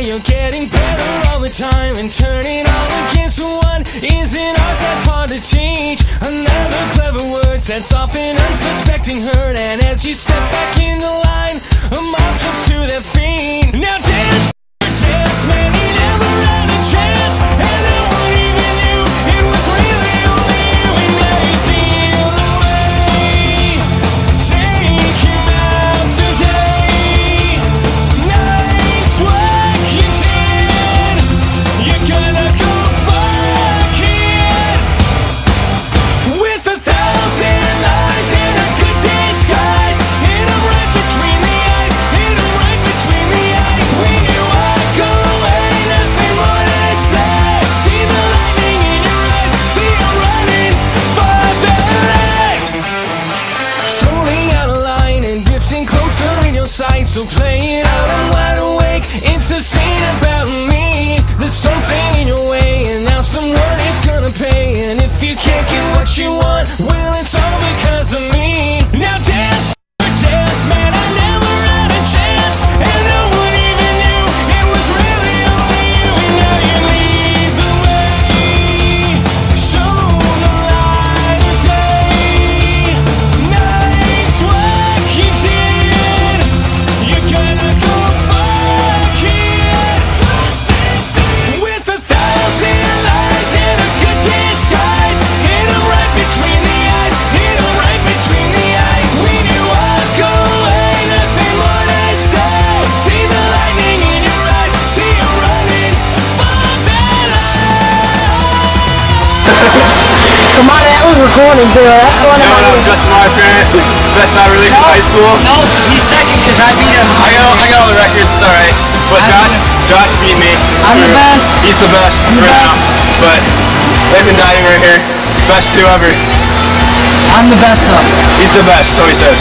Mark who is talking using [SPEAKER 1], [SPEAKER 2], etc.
[SPEAKER 1] why you're getting better all the time and turning all against one is an art that's hard to teach. Another clever word sets off an unsuspecting hurt, and as you step back in the light.
[SPEAKER 2] Come on, that was recording, too. That's the one
[SPEAKER 3] No, no, Justin my parent. Best not really from high school.
[SPEAKER 2] No, he's second because I beat him.
[SPEAKER 3] I got, all- I got all the records. It's all right. But
[SPEAKER 2] I'm-
[SPEAKER 3] Josh, Josh beat me. It's
[SPEAKER 2] I'm the best.
[SPEAKER 3] He's the best
[SPEAKER 2] I'm the
[SPEAKER 3] for
[SPEAKER 2] best.
[SPEAKER 3] now. But Nathan Dining right here, best two ever.
[SPEAKER 2] I'm the best, though.
[SPEAKER 3] He's the best, so he says.